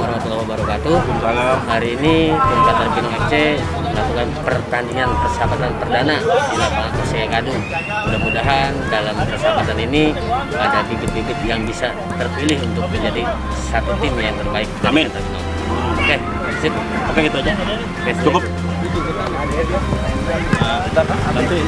warahmatullahi wabarakatuh. Waalaikumsalam. Hari ini tim Qatar Pinong FC melakukan pertandingan persahabatan perdana di lapangan Persija Gadung. Mudah-mudahan dalam persahabatan ini ada bibit-bibit yang bisa terpilih untuk menjadi satu tim yang terbaik. Amin. Oke, sip. Oke gitu aja. Oke, Cukup. nanti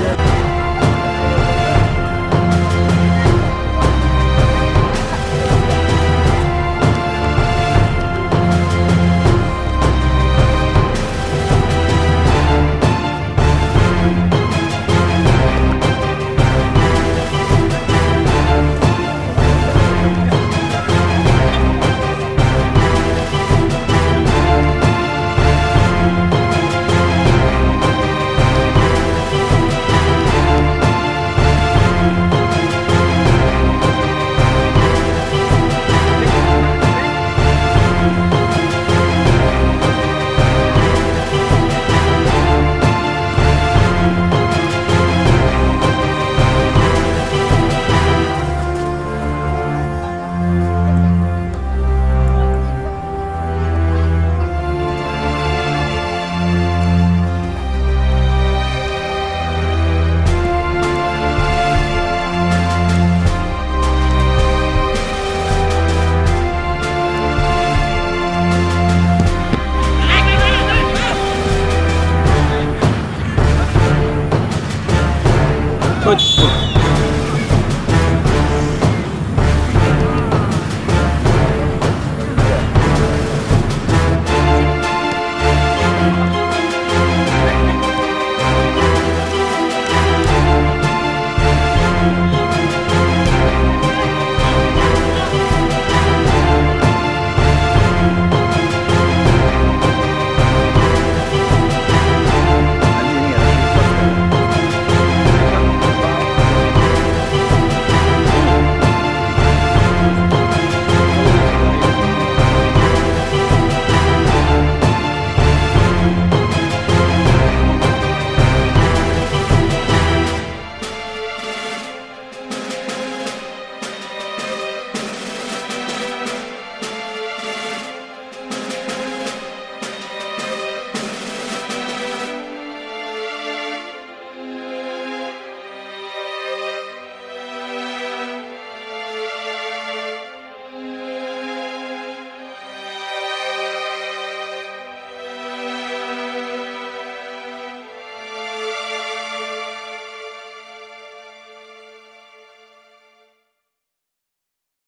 Good.